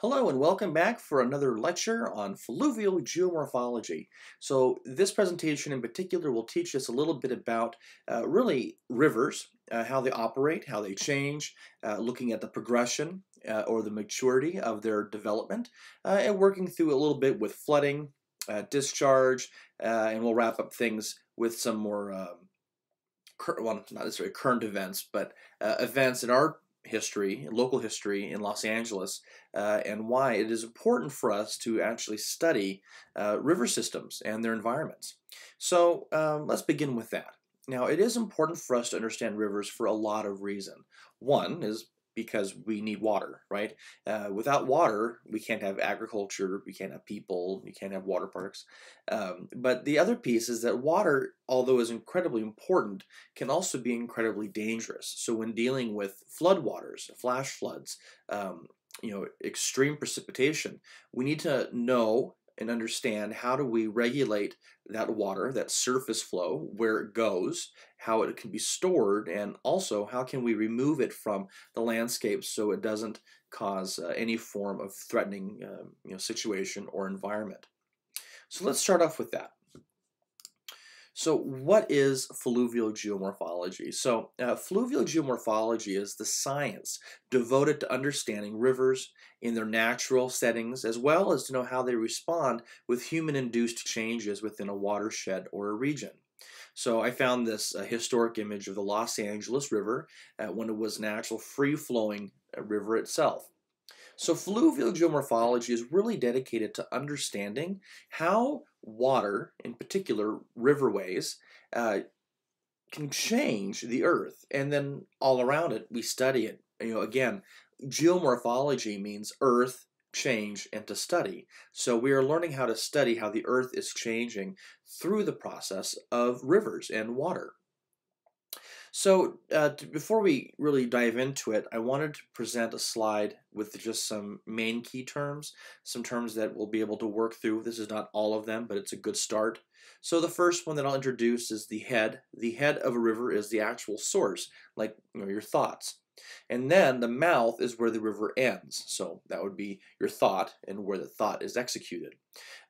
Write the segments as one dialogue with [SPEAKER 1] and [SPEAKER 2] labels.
[SPEAKER 1] Hello and welcome back for another lecture on fluvial geomorphology. So this presentation in particular will teach us a little bit about uh, really rivers, uh, how they operate, how they change, uh, looking at the progression uh, or the maturity of their development, uh, and working through a little bit with flooding, uh, discharge, and we'll wrap up things with some more, um, well, not necessarily current events, but events in our history, local history in Los Angeles, uh, and why it is important for us to actually study uh, river systems and their environments. So um, let's begin with that. Now, it is important for us to understand rivers for a lot of reason. One is because we need water, right? Uh, without water, we can't have agriculture, we can't have people, we can't have water parks. Um, but the other piece is that water, although is incredibly important, can also be incredibly dangerous. So when dealing with floodwaters, flash floods, um, you know, extreme precipitation, we need to know and understand how do we regulate that water, that surface flow, where it goes, how it can be stored, and also how can we remove it from the landscape so it doesn't cause uh, any form of threatening uh, you know, situation or environment. So let's start off with that. So what is fluvial geomorphology? So uh, fluvial geomorphology is the science devoted to understanding rivers in their natural settings as well as to know how they respond with human-induced changes within a watershed or a region. So I found this uh, historic image of the Los Angeles River uh, when it was an actual free-flowing uh, river itself. So fluvial geomorphology is really dedicated to understanding how water, in particular riverways, uh, can change the earth. And then all around it, we study it. You know, again, geomorphology means earth, change, and to study. So we are learning how to study how the earth is changing through the process of rivers and water. So uh, before we really dive into it, I wanted to present a slide with just some main key terms, some terms that we'll be able to work through. This is not all of them, but it's a good start. So the first one that I'll introduce is the head. The head of a river is the actual source, like you know, your thoughts. And then the mouth is where the river ends. So that would be your thought and where the thought is executed.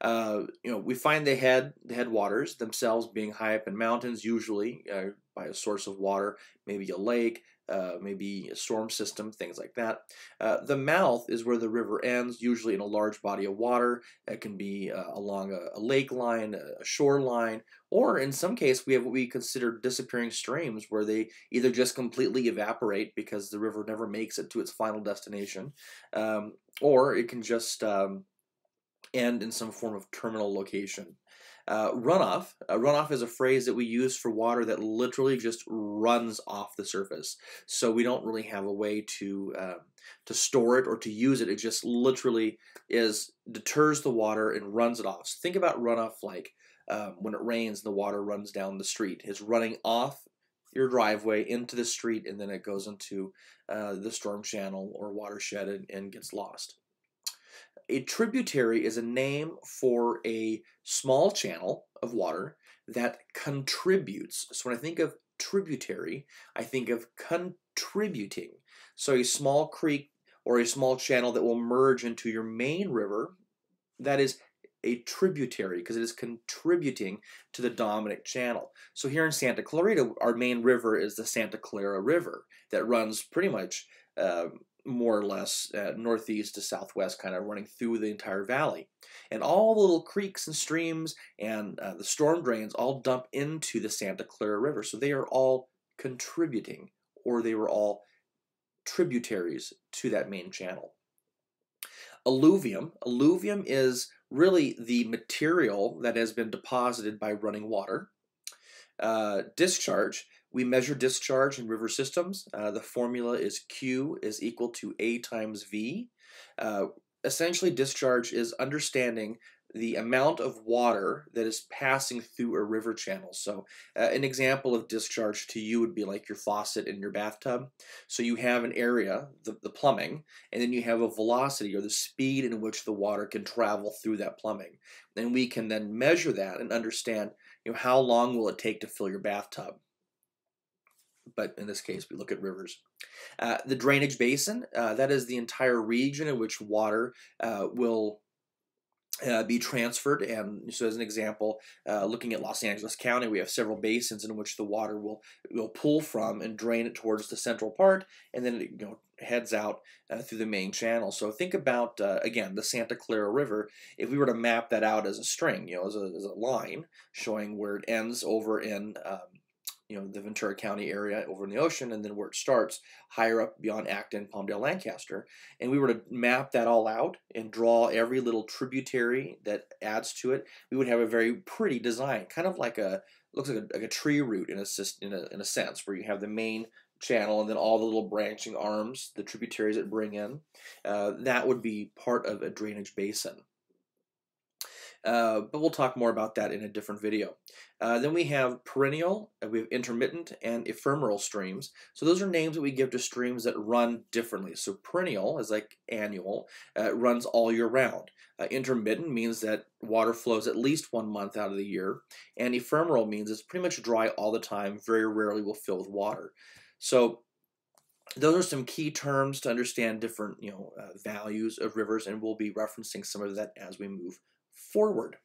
[SPEAKER 1] Uh, you know, we find the head, the headwaters themselves being high up in mountains, usually uh, by a source of water, maybe a lake, uh, maybe a storm system, things like that. Uh, the mouth is where the river ends, usually in a large body of water. It can be uh, along a, a, lake line, a shoreline, or in some case, we have what we consider disappearing streams where they either just completely evaporate because the river never makes it to its final destination, um, or it can just um, end in some form of terminal location. Uh, runoff. Uh, runoff is a phrase that we use for water that literally just runs off the surface. So we don't really have a way to uh, to store it or to use it. It just literally is deters the water and runs it off. So think about runoff like um, when it rains, the water runs down the street. It's running off your driveway into the street, and then it goes into uh, the storm channel or watershed and, and gets lost. A tributary is a name for a small channel of water that contributes. So when I think of tributary, I think of contributing. So a small creek or a small channel that will merge into your main river that is a tributary because it is contributing to the dominant channel. So here in Santa Clarita, our main river is the Santa Clara River that runs pretty much uh, more or less uh, northeast to southwest, kind of running through the entire valley. And all the little creeks and streams and uh, the storm drains all dump into the Santa Clara River. So they are all contributing, or they were all tributaries to that main channel. Alluvium. Alluvium is really the material that has been deposited by running water. Uh, discharge we measure discharge in river systems. Uh, the formula is Q is equal to A times V. Uh, essentially, discharge is understanding the amount of water that is passing through a river channel. So uh, an example of discharge to you would be like your faucet in your bathtub. So you have an area, the, the plumbing, and then you have a velocity or the speed in which the water can travel through that plumbing. And we can then measure that and understand you know, how long will it take to fill your bathtub but in this case, we look at rivers. Uh, the drainage basin, uh, that is the entire region in which water uh, will uh, be transferred. And so, as an example, uh, looking at Los Angeles County, we have several basins in which the water will will pull from and drain it towards the central part, and then it you know heads out uh, through the main channel. So think about again the Santa Clara River. If we were to map that out as a string, you know, as a, as a line showing where it ends over in um, you know the Ventura County area over in the ocean, and then where it starts higher up beyond Acton, Palmdale, Lancaster, and we were to map that all out and draw every little tributary that adds to it, we would have a very pretty design, kind of like a looks like a, like a tree root in a, in a in a sense, where you have the main channel and then all the little branching arms, the tributaries that bring in. Uh, that would be part of a drainage basin. Uh, but we'll talk more about that in a different video. Uh, then we have perennial, we have intermittent, and ephemeral streams. So those are names that we give to streams that run differently. So perennial is like annual, uh, runs all year round. Uh, intermittent means that water flows at least one month out of the year, and ephemeral means it's pretty much dry all the time, very rarely will fill with water. So those are some key terms to understand different you know uh, values of rivers, and we'll be referencing some of that as we move forward.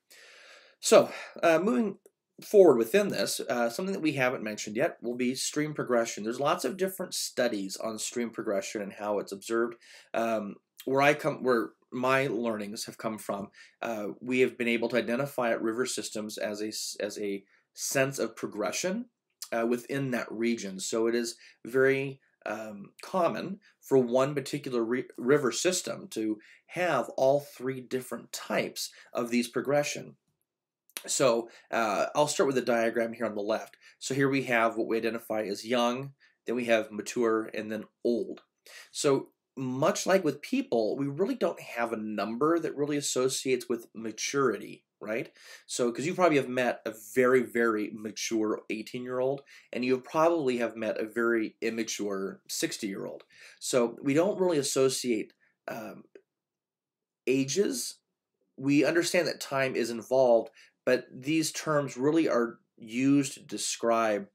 [SPEAKER 1] So, uh, moving forward within this, uh, something that we haven't mentioned yet will be stream progression. There's lots of different studies on stream progression and how it's observed. Um, where I come, where my learnings have come from, uh, we have been able to identify at river systems as a as a sense of progression uh, within that region. So it is very um, common for one particular river system to have all three different types of these progression. So uh, I'll start with the diagram here on the left. So here we have what we identify as young, then we have mature, and then old. So much like with people, we really don't have a number that really associates with maturity right? So, because you probably have met a very, very mature 18 year old, and you probably have met a very immature 60 year old. So, we don't really associate um, ages. We understand that time is involved, but these terms really are used to describe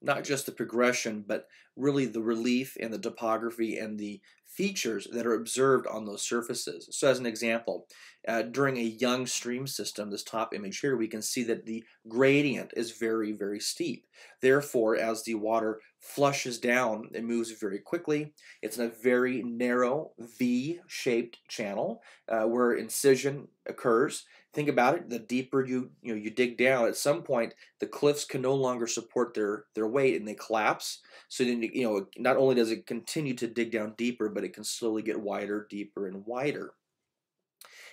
[SPEAKER 1] not just the progression, but really the relief and the topography and the features that are observed on those surfaces. So as an example, uh, during a young stream system, this top image here, we can see that the gradient is very, very steep. Therefore, as the water flushes down, it moves very quickly. It's in a very narrow V-shaped channel uh, where incision occurs. Think about it, the deeper you, you, know, you dig down, at some point, the cliffs can no longer support their, their weight and they collapse. So then, you know, not only does it continue to dig down deeper, but it can slowly get wider, deeper, and wider.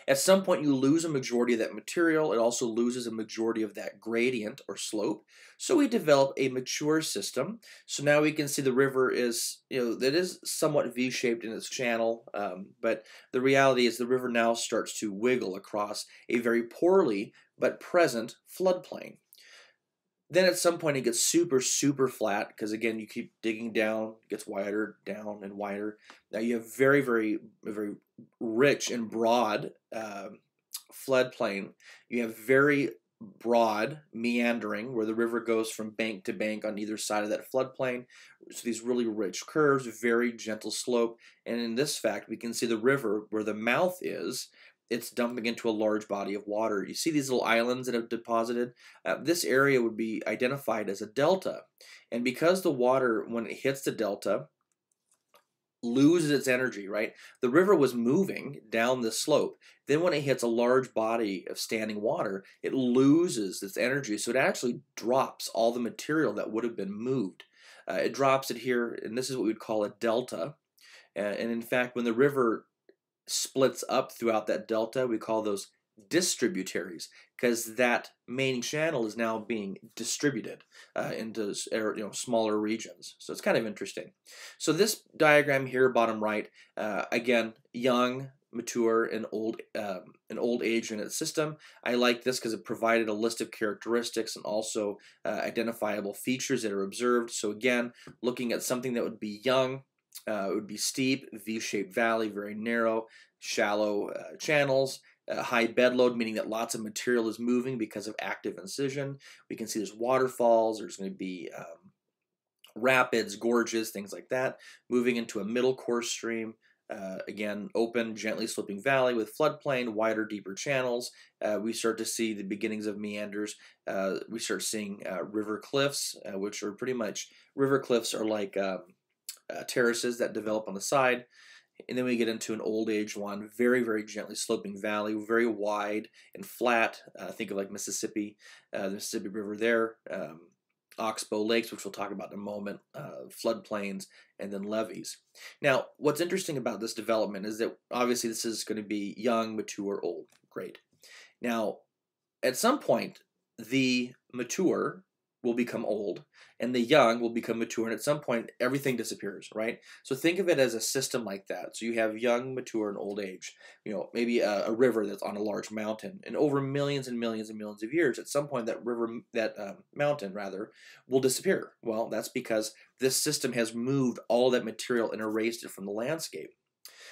[SPEAKER 1] At some point, you lose a majority of that material. It also loses a majority of that gradient or slope. So we develop a mature system. So now we can see the river is, you know, that is somewhat V-shaped in its channel, um, but the reality is the river now starts to wiggle across a very poorly but present floodplain. Then at some point it gets super, super flat because again, you keep digging down, gets wider, down, and wider. Now you have very, very, very rich and broad uh, floodplain. You have very broad meandering where the river goes from bank to bank on either side of that floodplain. So these really rich curves, very gentle slope. And in this fact, we can see the river where the mouth is it's dumping into a large body of water. You see these little islands that have deposited? Uh, this area would be identified as a delta. And because the water, when it hits the delta, loses its energy, right? The river was moving down the slope. Then when it hits a large body of standing water, it loses its energy. So it actually drops all the material that would have been moved. Uh, it drops it here, and this is what we would call a delta. And in fact, when the river splits up throughout that delta. We call those distributaries because that main channel is now being distributed uh, into you know smaller regions. So it's kind of interesting. So this diagram here, bottom right, uh, again, young, mature, and old, um, an old age in its system. I like this because it provided a list of characteristics and also uh, identifiable features that are observed. So again, looking at something that would be young, uh, it would be steep, V-shaped valley, very narrow, shallow uh, channels, high bed load, meaning that lots of material is moving because of active incision. We can see there's waterfalls, there's going to be um, rapids, gorges, things like that, moving into a middle course stream. Uh, again, open, gently sloping valley with floodplain, wider, deeper channels. Uh, we start to see the beginnings of meanders. Uh, we start seeing uh, river cliffs, uh, which are pretty much river cliffs are like um, uh, terraces that develop on the side. And then we get into an old age one, very, very gently sloping valley, very wide and flat. think of like Mississippi, the Mississippi River there. Um, oxbow lakes, which we'll talk about in a moment, uh, floodplains, and then levees. Now, what's interesting about this development is that obviously this is going to be young, mature, old. Great. Now, at some point, the mature will become old and the young will become mature and at some point everything disappears right? So think of it as a system like that. So you have young mature and old age you know maybe a, a river that's on a large mountain and over millions and millions and millions of years at some point that river that uh, mountain rather will disappear. Well that's because this system has moved all that material and erased it from the landscape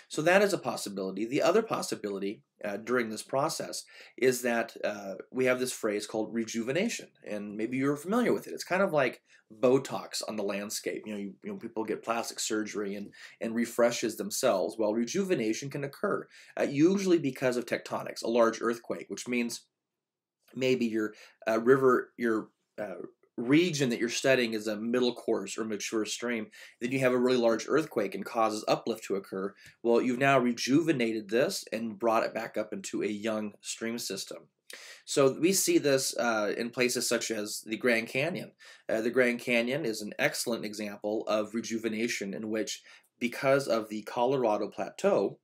[SPEAKER 1] so that is a possibility. The other possibility uh, during this process is that uh, we have this phrase called rejuvenation, and maybe you're familiar with it. It's kind of like Botox on the landscape. You know, you, you know people get plastic surgery and and refreshes themselves. Well, rejuvenation can occur uh, usually because of tectonics, a large earthquake, which means maybe your uh, river, your uh, region that you're studying is a middle course or mature stream, then you have a really large earthquake and causes uplift to occur. Well, you've now rejuvenated this and brought it back up into a young stream system. So we see this uh, in places such as the Grand Canyon. Uh, the Grand Canyon is an excellent example of rejuvenation in which, because of the Colorado Plateau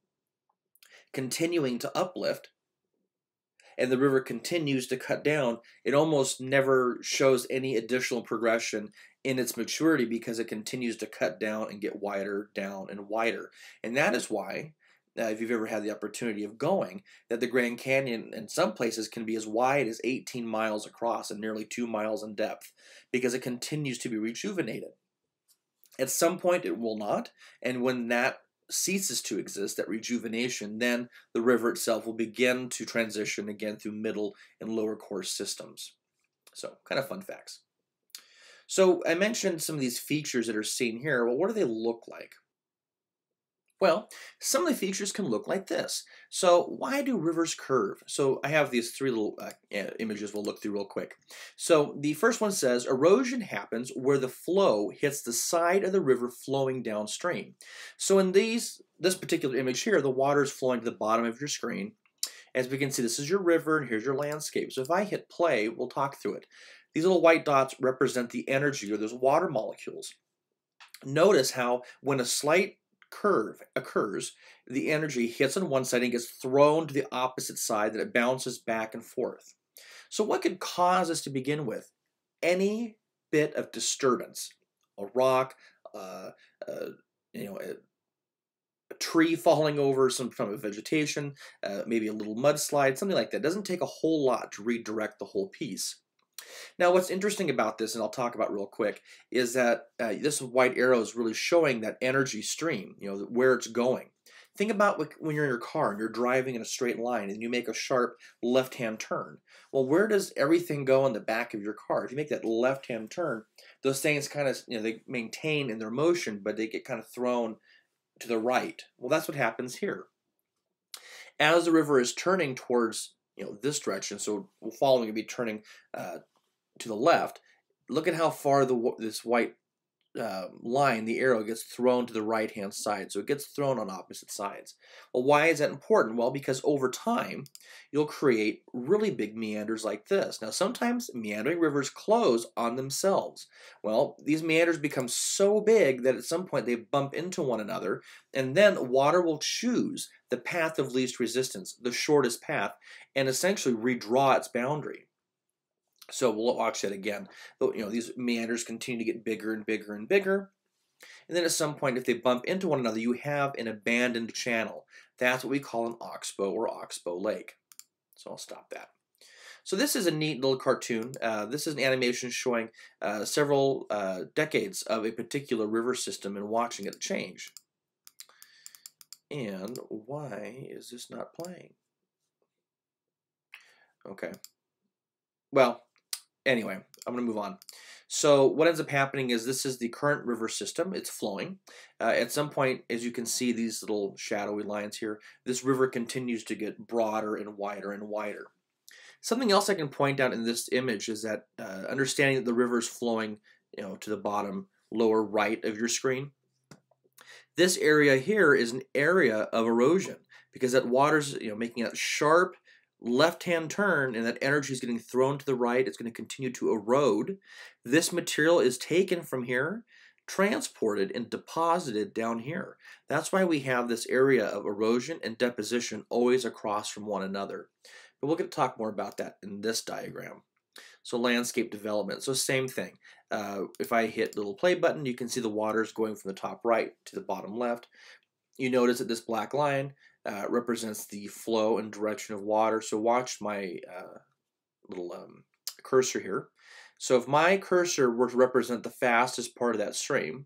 [SPEAKER 1] continuing to uplift, and the river continues to cut down, it almost never shows any additional progression in its maturity because it continues to cut down and get wider, down, and wider. And that is why, uh, if you've ever had the opportunity of going, that the Grand Canyon in some places can be as wide as 18 miles across and nearly 2 miles in depth because it continues to be rejuvenated. At some point, it will not, and when that ceases to exist, that rejuvenation, then the river itself will begin to transition again through middle and lower course systems. So, kind of fun facts. So, I mentioned some of these features that are seen here. Well, what do they look like? Well, some of the features can look like this. So why do rivers curve? So I have these three little uh, images we'll look through real quick. So the first one says erosion happens where the flow hits the side of the river flowing downstream. So in these this particular image here, the water is flowing to the bottom of your screen. As we can see, this is your river and here's your landscape. So if I hit play, we'll talk through it. These little white dots represent the energy or those water molecules. Notice how when a slight curve occurs, the energy hits on one side and gets thrown to the opposite side, that it bounces back and forth. So what could cause this to begin with? Any bit of disturbance, a rock, uh, uh, you know, a, a, tree falling over some from of vegetation, uh, maybe a little mudslide, something like that. It doesn't take a whole lot to redirect the whole piece. Now, what's interesting about this, and I'll talk about real quick, is that uh, this white arrow is really showing that energy stream, you know, where it's going. Think about when you're in your car and you're driving in a straight line and you make a sharp left-hand turn. Well, where does everything go in the back of your car? If you make that left-hand turn, those things kind of, you know, they maintain in their motion, but they get kind of thrown to the right. Well, that's what happens here. As the river is turning towards, you know, this direction, so following it be turning uh, to the left, look at how far the this white uh, line, the arrow, gets thrown to the right-hand side. So it gets thrown on opposite sides. Well, why is that important? Well, because over time, you'll create really big meanders like this. Now, sometimes meandering rivers close on themselves. Well, these meanders become so big that at some point they bump into one another, and then water will choose the path of least resistance, the shortest path, and essentially redraw its boundary. So we'll watch that again. You know, these meanders continue to get bigger and bigger and bigger. And then at some point, if they bump into one another, you have an abandoned channel. That's what we call an oxbow or oxbow lake. So I'll stop that. So this is a neat little cartoon. Uh, this is an animation showing uh, several uh, decades of a particular river system and watching it change. And why is this not playing? Okay. Well, Anyway, I'm going to move on. So what ends up happening is this is the current river system. It's flowing. Uh, at some point, as you can see these little shadowy lines here, this river continues to get broader and wider and wider. Something else I can point out in this image is that uh, understanding that the river is flowing you know, to the bottom lower right of your screen. This area here is an area of erosion because that water's you know making that sharp left-hand turn and that energy is getting thrown to the right. It's going to continue to erode. This material is taken from here, transported and deposited down here. That's why we have this area of erosion and deposition always across from one another. But we'll get to talk more about that in this diagram. So landscape development. So same thing. Uh, if I hit little play button, you can see the water is going from the top right to the bottom left. You notice that this black line uh, represents the flow and direction of water. So watch my uh, little um, cursor here. So if my cursor were to represent the fastest part of that stream,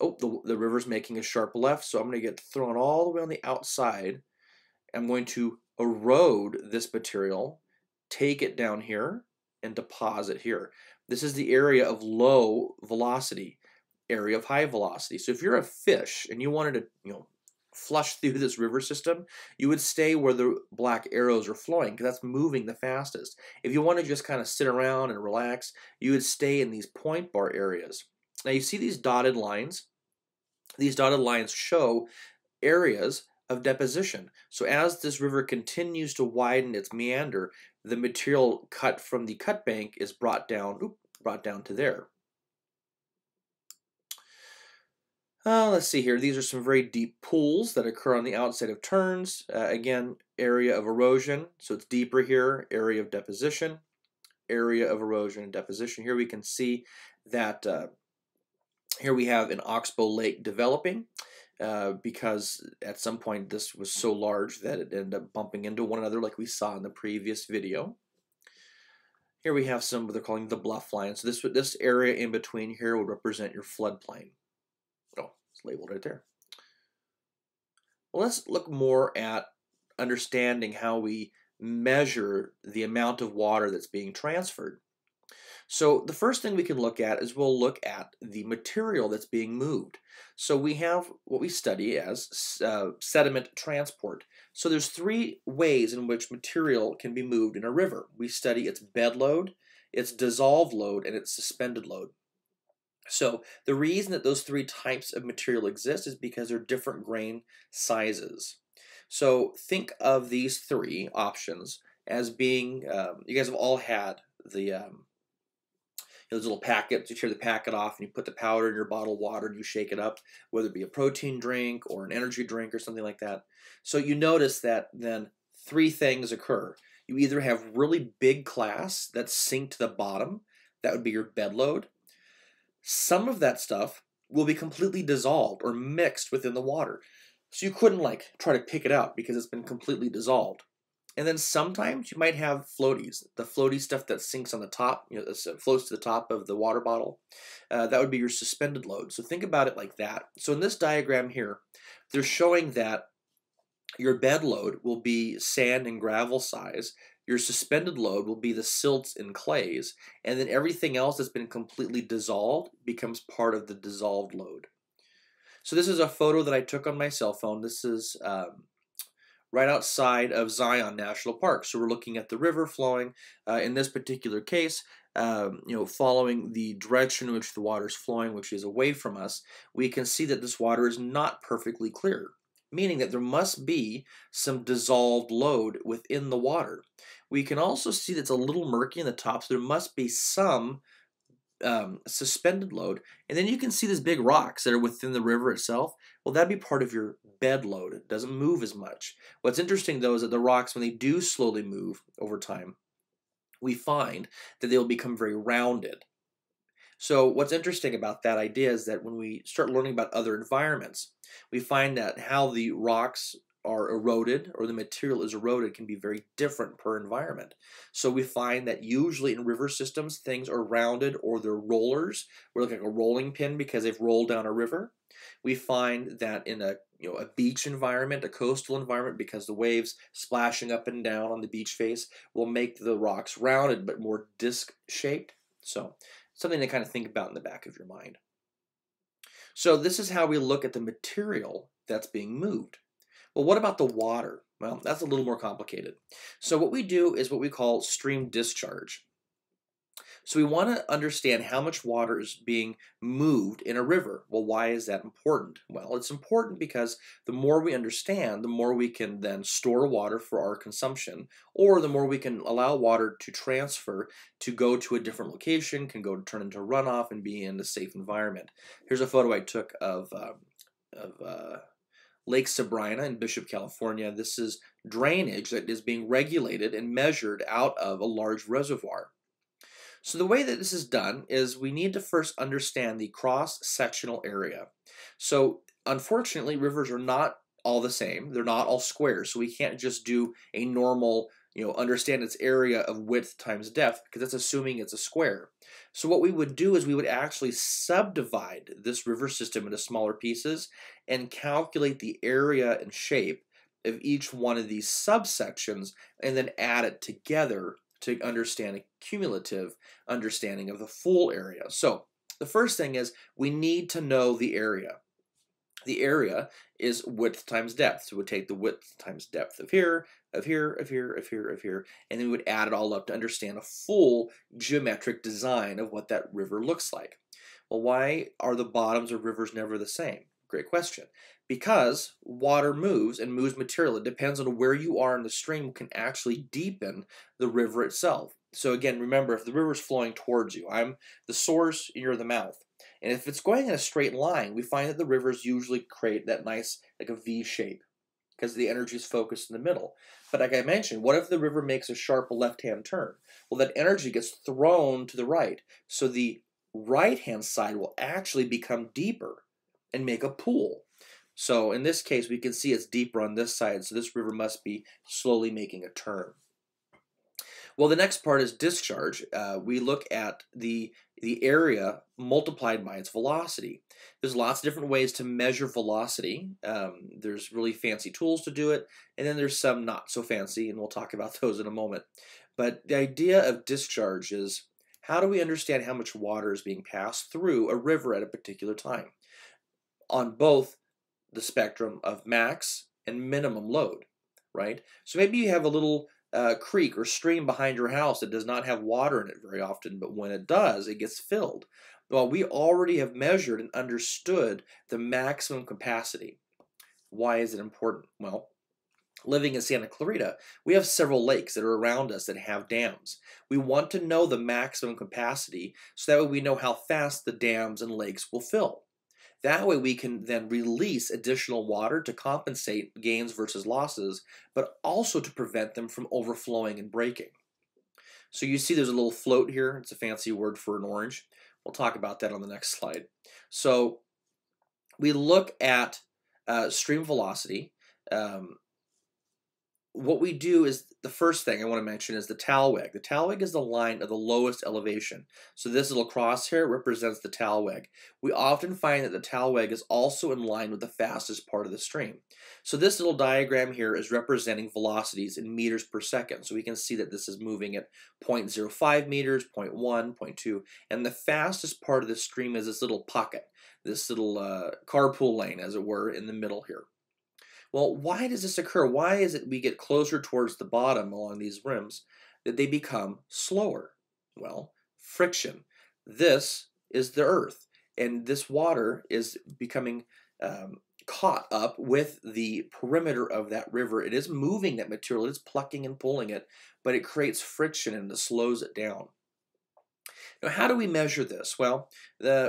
[SPEAKER 1] oh, the, the river's making a sharp left, so I'm going to get thrown all the way on the outside. I'm going to erode this material, take it down here, and deposit here. This is the area of low velocity, area of high velocity. So if you're a fish and you wanted to, you know, flush through this river system, you would stay where the black arrows are flowing because that's moving the fastest. If you want to just kind of sit around and relax, you would stay in these point bar areas. Now you see these dotted lines. These dotted lines show areas of deposition. So as this river continues to widen its meander, the material cut from the cut bank is brought down, oop, brought down to there. Uh, let's see here. These are some very deep pools that occur on the outside of turns. Uh, again, area of erosion, so it's deeper here. Area of deposition, area of erosion and deposition. Here we can see that uh, here we have an oxbow lake developing. Uh, because at some point this was so large that it ended up bumping into one another like we saw in the previous video. Here we have some, what they're calling the bluff line. So this, this area in between here would represent your floodplain labeled right there. Well, let's look more at understanding how we measure the amount of water that's being transferred. So the first thing we can look at is we'll look at the material that's being moved. So we have what we study as uh, sediment transport. So there's three ways in which material can be moved in a river. We study its bed load, its dissolved load, and its suspended load. So the reason that those three types of material exist is because they're different grain sizes. So think of these three options as being, um, you guys have all had the um, those little packets, you tear the packet off and you put the powder in your bottle of water and you shake it up, whether it be a protein drink or an energy drink or something like that. So you notice that then three things occur. You either have really big class that sink to the bottom, that would be your bed load, some of that stuff will be completely dissolved or mixed within the water. So you couldn't like try to pick it out because it's been completely dissolved. And then sometimes you might have floaties, the floaty stuff that sinks on the top, you know, that floats to the top of the water bottle. Uh, that would be your suspended load. So think about it like that. So in this diagram here, they're showing that your bed load will be sand and gravel size, your suspended load will be the silts and clays, and then everything else that's been completely dissolved becomes part of the dissolved load. So this is a photo that I took on my cell phone. This is um, right outside of Zion National Park. So we're looking at the river flowing. Uh, in this particular case, um, you know, following the direction in which the water is flowing, which is away from us, we can see that this water is not perfectly clear meaning that there must be some dissolved load within the water. We can also see that it's a little murky in the top, so there must be some um, suspended load. And then you can see these big rocks that are within the river itself. Well, that'd be part of your bed load. It doesn't move as much. What's interesting, though, is that the rocks, when they do slowly move over time, we find that they will become very rounded. So what's interesting about that idea is that when we start learning about other environments, we find that how the rocks are eroded or the material is eroded can be very different per environment. So we find that usually in river systems things are rounded or they're rollers. We're looking at a rolling pin because they've rolled down a river. We find that in a you know a beach environment, a coastal environment, because the waves splashing up and down on the beach face will make the rocks rounded but more disc shaped. So something to kind of think about in the back of your mind. So this is how we look at the material that's being moved. Well, what about the water? Well, that's a little more complicated. So what we do is what we call stream discharge. So we want to understand how much water is being moved in a river. Well, why is that important? Well, it's important because the more we understand, the more we can then store water for our consumption, or the more we can allow water to transfer to go to a different location, can go to turn into runoff and be in a safe environment. Here's a photo I took of, uh, of uh, Lake Sabrina in Bishop, California. This is drainage that is being regulated and measured out of a large reservoir. So the way that this is done is we need to first understand the cross-sectional area. So unfortunately, rivers are not all the same. They're not all squares, so we can't just do a normal, you know, understand its area of width times depth because that's assuming it's a square. So what we would do is we would actually subdivide this river system into smaller pieces and calculate the area and shape of each one of these subsections and then add it together to understand a cumulative understanding of the full area. So the first thing is we need to know the area. The area is width times depth. So we would take the width times depth of here, of here, of here, of here, of here, and then we would add it all up to understand a full geometric design of what that river looks like. Well, why are the bottoms of rivers never the same? Great question. Because water moves and moves material. It depends on where you are in the stream can actually deepen the river itself. So again, remember, if the river is flowing towards you, I'm the source, you're the mouth. And if it's going in a straight line, we find that the rivers usually create that nice, like a V shape, because the energy is focused in the middle. But like I mentioned, what if the river makes a sharp left-hand turn? Well, that energy gets thrown to the right. So the right-hand side will actually become deeper and make a pool. So in this case, we can see it's deeper on this side, so this river must be slowly making a turn. Well, the next part is discharge. Uh, we look at the, the area multiplied by its velocity. There's lots of different ways to measure velocity. Um, there's really fancy tools to do it, and then there's some not so fancy, and we'll talk about those in a moment. But the idea of discharge is how do we understand how much water is being passed through a river at a particular time? On both the spectrum of max and minimum load, right? So maybe you have a little uh, creek or stream behind your house that does not have water in it very often, but when it does, it gets filled. Well, we already have measured and understood the maximum capacity. Why is it important? Well, living in Santa Clarita, we have several lakes that are around us that have dams. We want to know the maximum capacity so that way we know how fast the dams and lakes will fill. That way we can then release additional water to compensate gains versus losses, but also to prevent them from overflowing and breaking. So you see there's a little float here. It's a fancy word for an orange. We'll talk about that on the next slide. So we look at uh, stream velocity. Um, what we do is the first thing I want to mention is the thalweg. The thalweg is the line of the lowest elevation. So this little cross here represents the thalweg. We often find that the thalweg is also in line with the fastest part of the stream. So this little diagram here is representing velocities in meters per second. So we can see that this is moving at 0.05 meters, 0.1, 0.2, and the fastest part of the stream is this little pocket, this little uh, carpool lane, as it were, in the middle here. Well, why does this occur? Why is it we get closer towards the bottom along these rims that they become slower? Well, friction. This is the earth, and this water is becoming um, caught up with the perimeter of that river. It is moving that material, it is plucking and pulling it, but it creates friction and it slows it down. Now, how do we measure this? Well,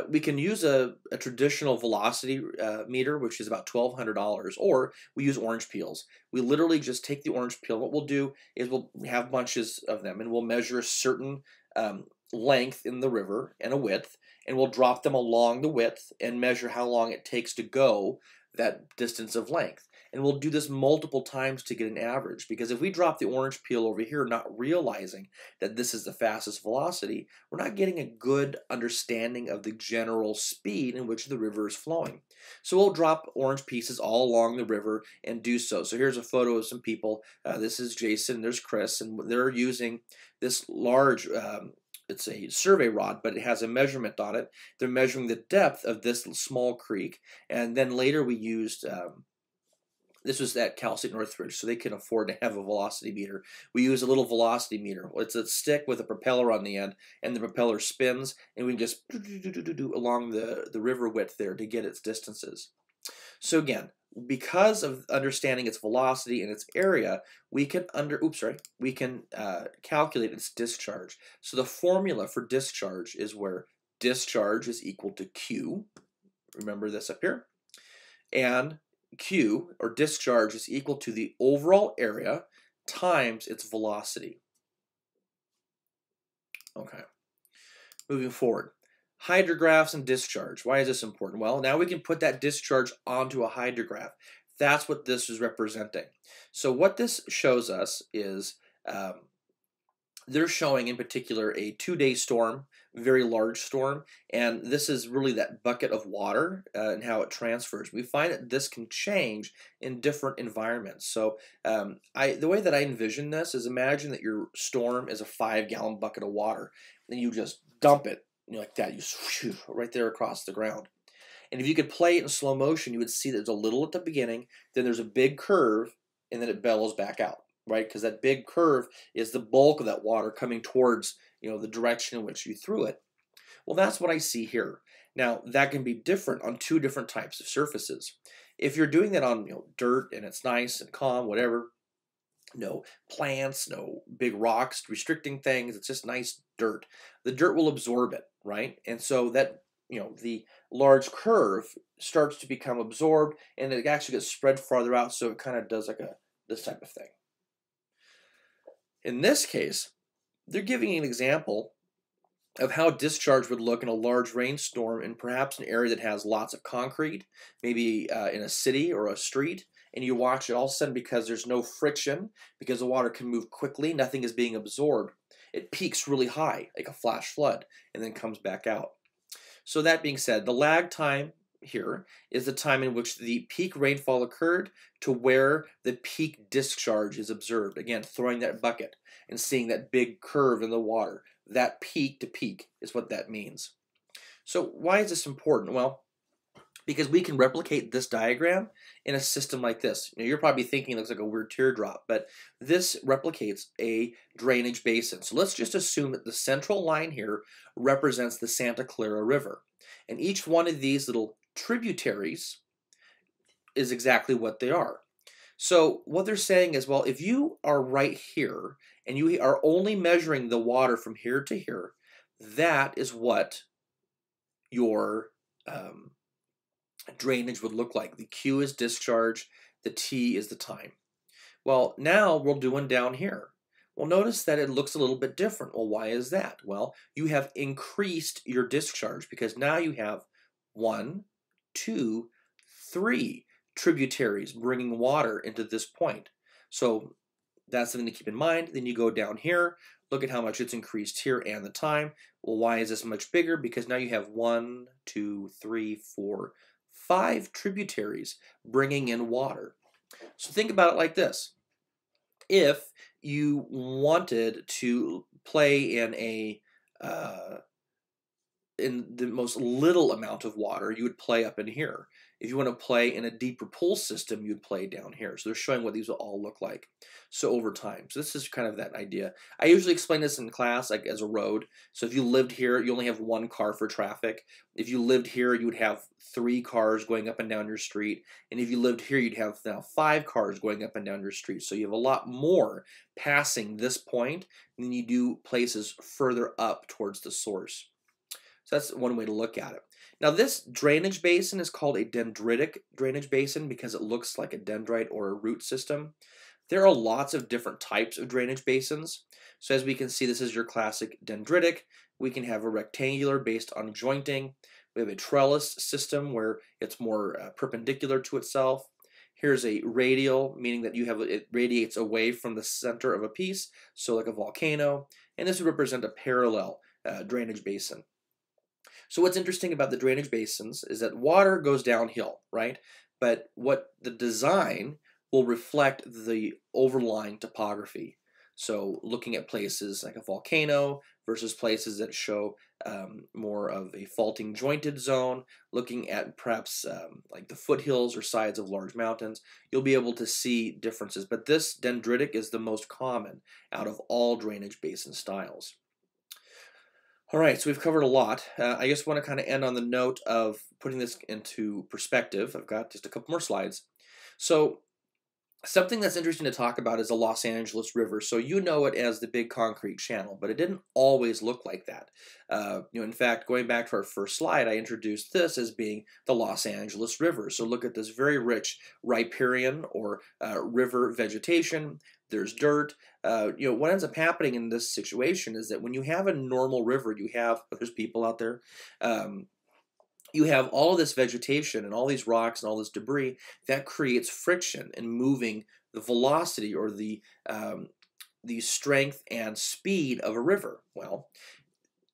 [SPEAKER 1] we can use a, a traditional velocity uh, meter, which is about $1,200, or we use orange peels. We literally just take the orange peel. What we'll do is we'll have bunches of them, and we'll measure a certain um, length in the river and a width, and we'll drop them along the width and measure how long it takes to go that distance of length. And we'll do this multiple times to get an average because if we drop the orange peel over here not realizing that this is the fastest velocity, we're not getting a good understanding of the general speed in which the river is flowing. So we'll drop orange pieces all along the river and do so. So here's a photo of some people. Uh, this is Jason, there's Chris, and they're using this large um, it's a survey rod, but it has a measurement on it. They're measuring the depth of this small creek, and then later we used um, this was at Cal State Northridge, so they can afford to have a velocity meter. We use a little velocity meter. It's a stick with a propeller on the end, and the propeller spins, and we can just along the, the river width there to get its distances. So again, because of understanding its velocity and its area, we can under oops sorry we can uh, calculate its discharge. So the formula for discharge is where discharge is equal to Q. Remember this up here, and Q, or discharge, is equal to the overall area times its velocity. Okay. Moving forward. Hydrographs and discharge. Why is this important? Well, now we can put that discharge onto a hydrograph. That's what this is representing. So what this shows us is um, they're showing in particular a two-day storm very large storm. And this is really that bucket of water uh, and how it transfers. We find that this can change in different environments. So um, I, the way that I envision this is imagine that your storm is a five gallon bucket of water. And you just dump it you know, like that. You whew, right there across the ground. And if you could play it in slow motion, you would see that there's a little at the beginning, then there's a big curve, and then it bellows back out, right? Because that big curve is the bulk of that water coming towards you know, the direction in which you threw it. Well, that's what I see here. Now, that can be different on two different types of surfaces. If you're doing that on you know, dirt and it's nice and calm, whatever, no plants, no big rocks restricting things, it's just nice dirt. The dirt will absorb it, right? And so that, you know, the large curve starts to become absorbed and it actually gets spread farther out so it kind of does like a this type of thing. In this case, they're giving an example of how discharge would look in a large rainstorm in perhaps an area that has lots of concrete, maybe uh, in a city or a street, and you watch it all of a sudden because there's no friction, because the water can move quickly, nothing is being absorbed. It peaks really high, like a flash flood, and then comes back out. So that being said, the lag time here is the time in which the peak rainfall occurred to where the peak discharge is observed. Again, throwing that bucket and seeing that big curve in the water. That peak to peak is what that means. So why is this important? Well, because we can replicate this diagram in a system like this. Know, you're probably thinking it looks like a weird teardrop, but this replicates a drainage basin. So let's just assume that the central line here represents the Santa Clara River. And each one of these little tributaries is exactly what they are. So what they're saying is, well, if you are right here and you are only measuring the water from here to here, that is what your um, drainage would look like. The Q is discharge, the T is the time. Well, now we're doing down here. Well, notice that it looks a little bit different. Well, why is that? Well, you have increased your discharge because now you have one, two, three tributaries bringing water into this point. So that's something to keep in mind. Then you go down here, look at how much it's increased here and the time. Well, why is this much bigger? Because now you have one, two, three, four, five tributaries bringing in water. So think about it like this. If you wanted to play in a uh, in the most little amount of water, you would play up in here. If you want to play in a deeper pool system, you'd play down here. So they're showing what these will all look like. So over time. So this is kind of that idea. I usually explain this in class like as a road. So if you lived here, you only have one car for traffic. If you lived here, you would have three cars going up and down your street. And if you lived here, you'd have now five cars going up and down your street. So you have a lot more passing this point than you do places further up towards the source. So that's one way to look at it. Now this drainage basin is called a dendritic drainage basin because it looks like a dendrite or a root system. There are lots of different types of drainage basins. So as we can see, this is your classic dendritic. We can have a rectangular based on jointing. We have a trellis system where it's more uh, perpendicular to itself. Here's a radial, meaning that you have it radiates away from the center of a piece, so like a volcano. And this would represent a parallel uh, drainage basin. So what's interesting about the drainage basins is that water goes downhill, right? But what the design will reflect the overlying topography. So looking at places like a volcano versus places that show um, more of a faulting jointed zone, looking at perhaps um, like the foothills or sides of large mountains, you'll be able to see differences. But this dendritic is the most common out of all drainage basin styles. All right, so we've covered a lot. Uh, I just want to kind of end on the note of putting this into perspective. I've got just a couple more slides. So Something that's interesting to talk about is the Los Angeles River. So you know it as the big concrete channel, but it didn't always look like that. Uh, you know, in fact, going back to our first slide, I introduced this as being the Los Angeles River. So look at this very rich riparian or uh, river vegetation. There's dirt. Uh, you know, what ends up happening in this situation is that when you have a normal river, you have there's people out there. Um, you have all of this vegetation and all these rocks and all this debris that creates friction in moving the velocity or the um, the strength and speed of a river. Well,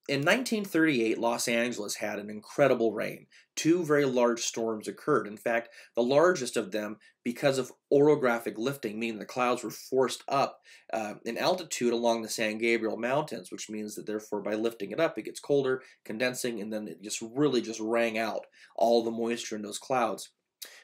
[SPEAKER 1] in 1938, Los Angeles had an incredible rain. Two very large storms occurred. In fact, the largest of them because of orographic lifting, meaning the clouds were forced up uh, in altitude along the San Gabriel Mountains, which means that therefore by lifting it up, it gets colder, condensing, and then it just really just rang out all the moisture in those clouds.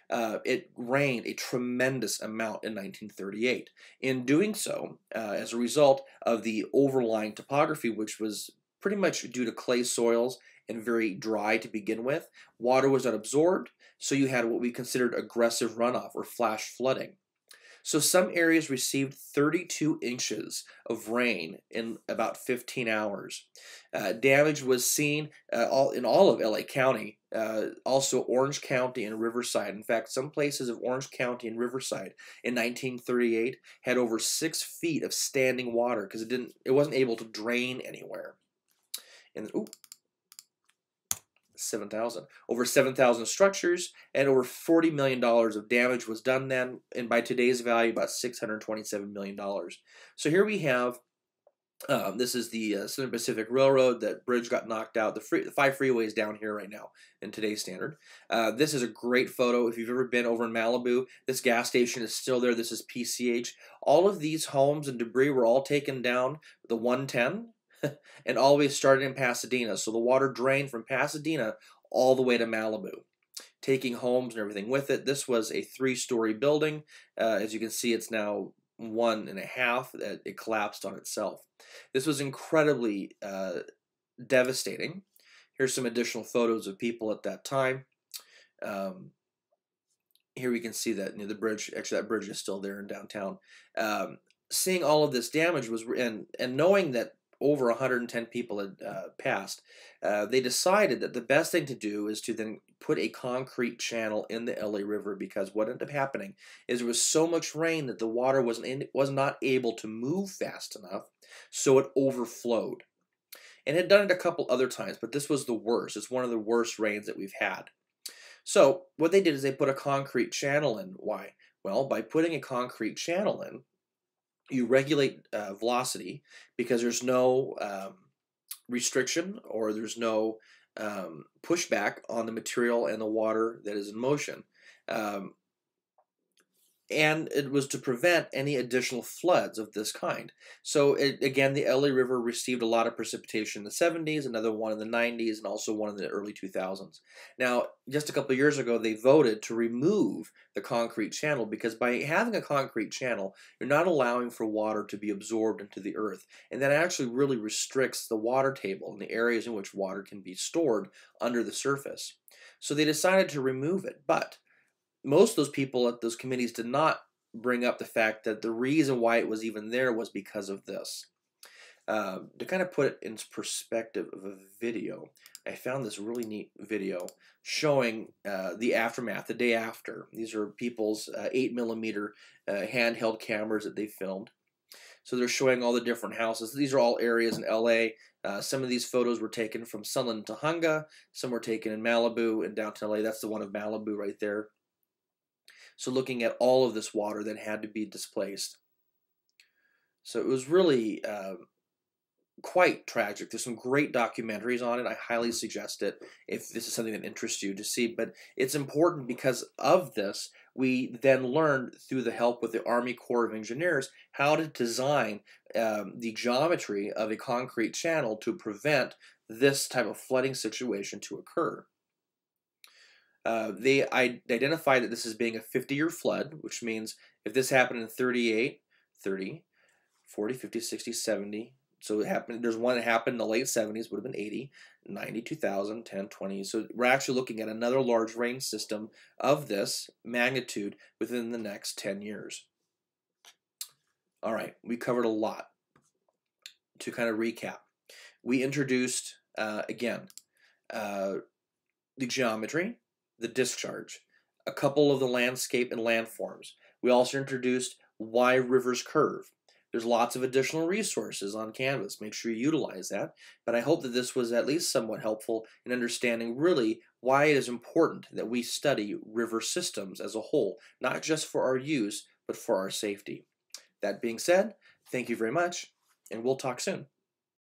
[SPEAKER 1] Uh, it rained a tremendous amount in 1938. In doing so, uh, as a result of the overlying topography, which was pretty much due to clay soils and very dry to begin with. Water was not absorbed, so you had what we considered aggressive runoff or flash flooding. So some areas received 32 inches of rain in about 15 hours. Uh, damage was seen uh, all in all of LA County, uh, also Orange County and Riverside. In fact, some places of Orange County and Riverside in 1938 had over six feet of standing water because it didn't, it wasn't able to drain anywhere and ooh, 7,000. Over 7,000 structures and over $40 million of damage was done then, and by today's value, about $627 million. So here we have um, this is the uh, Southern Pacific Railroad. That bridge got knocked out. The, free, the five freeways down here right now in today's standard. Uh, this is a great photo. If you've ever been over in Malibu, this gas station is still there. This is PCH. All of these homes and debris were all taken down. The 110 and always started in Pasadena. So the water drained from Pasadena all the way to Malibu, taking homes and everything with it. This was a three story building. Uh, as you can see, it's now one and a half. It collapsed on itself. This was incredibly uh, devastating. Here's some additional photos of people at that time. Um, here we can see that near the bridge. Actually, that bridge is still there in downtown. Um, seeing all of this damage was and and knowing that over 110 people had uh, passed, uh, they decided that the best thing to do is to then put a concrete channel in the LA River because what ended up happening is there was so much rain that the water wasn't in, was not able to move fast enough, so it overflowed. And had done it a couple other times, but this was the worst. It's one of the worst rains that we've had. So what they did is they put a concrete channel in. Why? Well, by putting a concrete channel in, you regulate uh, velocity because there's no um, restriction or there's no um, pushback on the material and the water that is in motion. Um, and it was to prevent any additional floods of this kind. So it, again, the LA River received a lot of precipitation in the 70s, another one in the 90s, and also one in the early 2000s. Now, just a couple years ago, they voted to remove the concrete channel because by having a concrete channel, you're not allowing for water to be absorbed into the earth, and that actually really restricts the water table and the areas in which water can be stored under the surface. So they decided to remove it, but most of those people at those committees did not bring up the fact that the reason why it was even there was because of this. Uh, to kind of put it in perspective of a video, I found this really neat video showing uh, the aftermath, the day after. These are people's uh, 8 millimeter uh, handheld cameras that they filmed. So they're showing all the different houses. These are all areas in LA. Uh, some of these photos were taken from Sunland Tujunga. Some were taken in Malibu and downtown LA. That's the one of Malibu right there. So looking at all of this water that had to be displaced. So it was really uh, quite tragic. There's some great documentaries on it. I highly suggest it if this is something that interests you to see. But it's important because of this, we then learned through the help with the Army Corps of Engineers how to design um, the geometry of a concrete channel to prevent this type of flooding situation to occur. Uh, they identified that this is being a 50 year flood, which means if this happened in 38, 30, 40, 50, 60, 70, so it happened, there's one that happened in the late 70s, would have been 80, 90, 2000, 10, 20. So we're actually looking at another large rain system of this magnitude within the next 10 years. All right, we covered a lot. To kind of recap, we introduced, uh, again, uh, the geometry, the discharge, a couple of the landscape and landforms. We also introduced why rivers curve. There's lots of additional resources on Canvas. Make sure you utilize that. But I hope that this was at least somewhat helpful in understanding really why it is important that we study river systems as a whole, not just for our use, but for our safety. That being said, thank you very much, and we'll talk soon.